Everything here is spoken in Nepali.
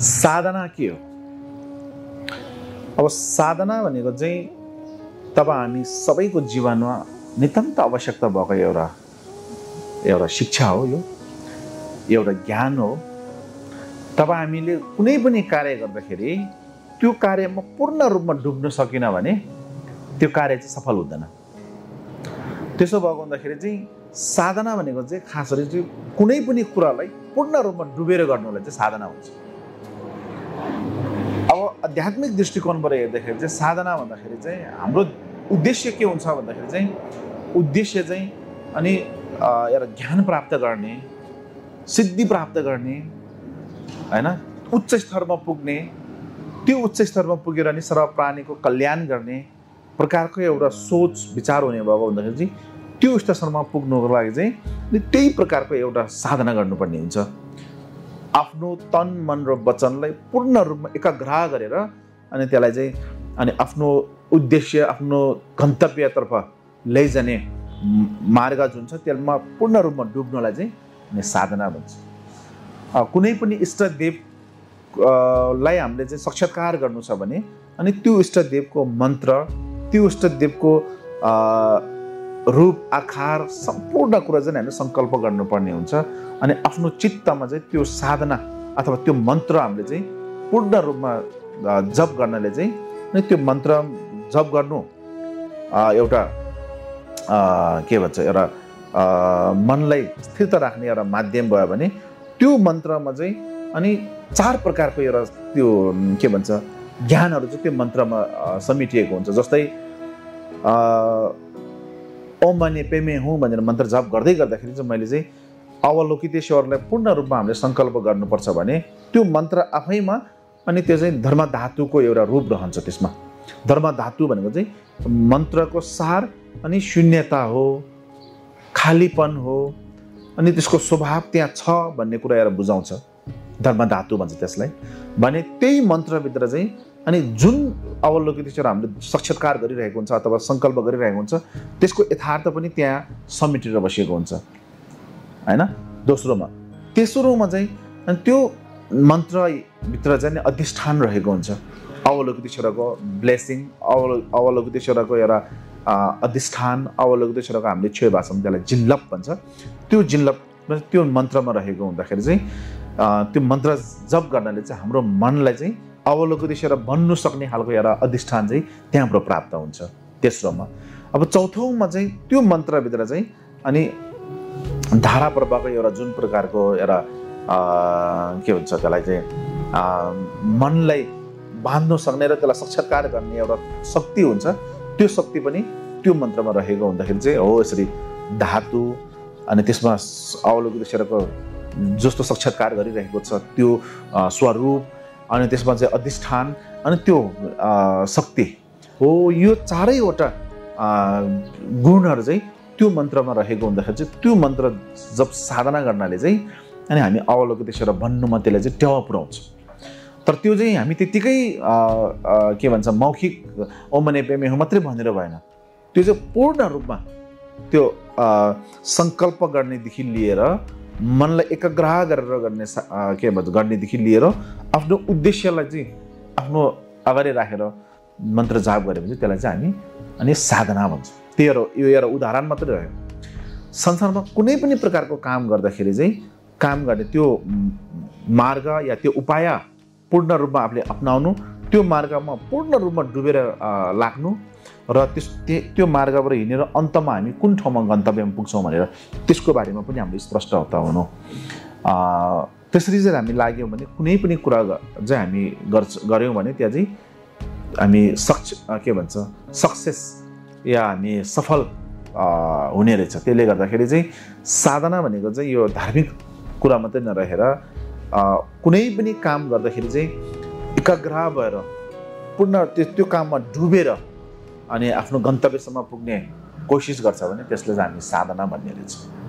साधना के हो? अब साधना भनेको चाहिँ तब हामी सबैको जीवनमा नितान्त आवश्यकता भएको एउटा एउटा शिक्षा हो यो एउटा ज्ञान हो। तब हामीले कुनै पनि कार्य गर्दाखेरि त्यो कार्यमा पूर्ण रूपमा डुब्न सकेन भने त्यो कार्य चाहिँ सफल हुँदैन। त्यसो भएको हुँदाखेरि चाहिँ साधना भनेको चाहिँ खास गरी चाहिँ कुनै पनि कुरालाई पूर्ण रूपमा डुबेर गर्नुलाई चाहिँ साधना हुन्छ। आध्यात्मिक दृष्टिकोणबाट हेर्दाखेरि चाहिँ साधना भन्दाखेरि चाहिँ हाम्रो उद्देश्य के हुन्छ भन्दाखेरि चाहिँ उद्देश्य चाहिँ अनि एउटा ज्ञान प्राप्त गर्ने सिद्धि प्राप्त गर्ने होइन? उच्च स्तरमा पुग्ने त्यो उच्च स्तरमा पुगेर नि सर्व प्राणीको कल्याण गर्ने प्रकारको एउटा सोच विचार हुने भएको भन्दाखेरि चाहिँ त्यो स्तरमा पुग्नुको लागि चाहिँ त्यही प्रकारको एउटा साधना गर्नुपर्ने हुन्छ। आफ्नो तन मन र वचनलाई पूर्ण रूपमा एकाग्रह गरेर अनि त्यसलाई चाहिँ अनि आफ्नो उद्देश्य आफ्नो गन्तव्यतर्फ लैजाने मार्ग जुन छ त्यसमा पूर्ण रूपमा डुब्नलाई चाहिँ अनि साधना भन्छ। कुनै पनि इष्टदेव लाई हामीले चाहिँ साक्षात्कार गर्नु छ भने अनि त्यो इष्टदेवको मन्त्र त्यो इष्टदेवको रूप आकार सम्पूर्ण कुरा चाहिँ हामीले सङ्कल्प गर्नुपर्ने हुन्छ। अनि आफ्नो चित्तमा चाहिँ त्यो साधना अथवा त्यो मन्त्र हामीले चाहिँ पूर्ण रूपमा जप गर्नाले चाहिँ त्यो मन्त्र जप गर्नु एउटा के भन्छ एउटा मनलाई स्थिर राख्ने एउटा माध्यम भयो भने त्यो मन्त्रमा चाहिँ अनि चार प्रकारको एउटा त्यो के भन्छ ज्ञानहरू चाहिँ त्यो मन्त्रमा समेटिएको हुन्छ। जस्तै ओम मने पेमे हुँ भनेर मन्त्र जप गर्दै गर्दाखेरि चाहिँ मैले चाहिँ अवलोकितेश्वरलाई पूर्ण रूपमा हामीले सङ्कल्प गर्नुपर्छ भने त्यो मन्त्र आफैमा अनि त्यो चाहिँ धर्म धातुको एउटा रूप रहन्छ त्यसमा। धर्म धातु भनेको चाहिँ मन्त्रको सार अनि शून्यता हो खालीपन हो अनि त्यसको स्वभाव त्यहाँ छ भन्ने कुरा एउटा बुझाउँछ। धर्म धातु भन्छ त्यसलाई। भने त्यही मन्त्रभित्र चाहिँ अनि जुन अवलोकितेश्वर हामीले साक्षात्कार गरिरहेको हुन्छ अथवा सङ्कल्प गरिरहेको हुन्छ। त्यसको यथार्थ पनि त्यहाँ समेटेर बसेको हुन्छ। होइन? दोस्रोमा। तेस्रोमा चाहिँ अनि त्यो मन्त्रभित्र चाहिँ अधिष्ठान रहेको हुन्छ। अवलोकितेश्वरको ब्लेसिङ अवलो अवलोकितेश्वरको एउटा अधिष्ठान अवलोकितेश्वरको हामीले छेउ भाषामा त्यसलाई जिल्लप भन्छ। त्यो जिल्लप त्यो मन्त्रमा रहेको हुँदाखेरि चाहिँ त्यो मन्त्र जप गर्नाले चाहिँ हाम्रो मनलाई चाहिँ अवलोकितेश्वर बन्नु सक्ने खालको एउटा अधिष्ठान चाहिँ त्यहाँबाट प्राप्त हुन्छ। तेस्रोमा। अब चौथौमा चाहिँ त्यो मन्त्रभित्र चाहिँ अनि धारा प्रवाहको एउटा जुन प्रकारको एउटा के भन्छ त्यसलाई चाहिँ मनलाई बाँध्नु सक्ने र त्यसलाई साक्षात्कार गर्ने एउटा शक्ति हुन्छ। त्यो शक्ति पनि त्यो मन्त्रमा रहेको हुँदाखेरि चाहिँ हो यसरी धातु अनि त्यसमा अवलोकितेश्वरको जस्तो साक्षात्कार गरिरहेको छ त्यो स्वरूप अनि त्यसमा चाहिँ अधिष्ठान अनि त्यो शक्ति हो। यो चारैवटा गुणहरू चाहिँ त्यो मन्त्रमा रहेको हुँदाखेरि चाहिँ त्यो मन्त्र जब साधना गर्नाले चाहिँ अनि हामी अवलोकितेश्वर भन्नुमा त्यसलाई चाहिँ टेवा पुऱ्याउँछ। तर त्यो चाहिँ हामी त्यत्तिकै के भन्छ मौखिक ओमने पेमे हो मात्रै भनेर भएन। त्यो चाहिँ पूर्ण रूपमा त्यो सङ्कल्प गर्नेदेखि लिएर मनलाई एकाग्रह गरेर गर्ने के भन्छ गर्नेदेखि लिएर आफ्नो उद्देश्यलाई चाहिँ आफ्नो अगाडि राखेर मन्त्र जाप गऱ्यो भने त्यसलाई चाहिँ हामी अनि साधना भन्छ। त्यो यो एउटा उदाहरण मात्रै रह्यो संसारमा कुनै पनि प्रकारको काम गर्दाखेरि चाहिँ काम गर्ने त्यो मार्ग या त्यो उपाय पूर्ण रूपमा आफूले अप्नाउनु त्यो मार्गमा पूर्ण रूपमा डुबेर लाग्नु र त्यस त्यो मार्गबाट हिँडेर अन्तमा हामी कुन ठाउँमा गन्तव्यमा पुग्छौँ भनेर त्यसको बारेमा पनि हाम्रो स्पष्ट हुनु त्यसरी चाहिँ हामी लाग्यौँ भने कुनै पनि कुरा चाहिँ हामी गर्छ गऱ्यौँ भने त्यहाँ चाहिँ हामी सक्ष के भन्छ सक्सेस या हामी सफल हुने रहेछ। त्यसले गर्दाखेरि चाहिँ साधना भनेको चाहिँ यो धार्मिक कुरा मात्रै नरहेर कुनै पनि काम गर्दाखेरि चाहिँ एकाग्र भएर पूर्ण त्यो त्यो काममा डुबेर अनि आफ्नो गन्तव्यसम्म पुग्ने कोसिस गर्छ भने त्यसलाई हामी साधना भन्ने रहेछ